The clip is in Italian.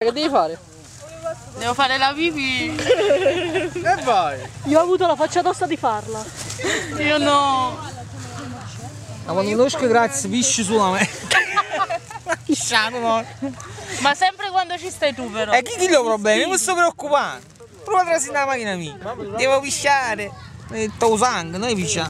Che devi fare? Devo fare la pipì. E vai! Io ho avuto la faccia tosta di farla. Io no. Ma quando conosco grazie, visci sulla me. Ma sempre quando ci stai tu però. E chi ti lo problemi? Mi sto preoccupando. Prova a trascinare la macchina mia. Devo pisciare. Sto usando, sangue, noi pisciamo.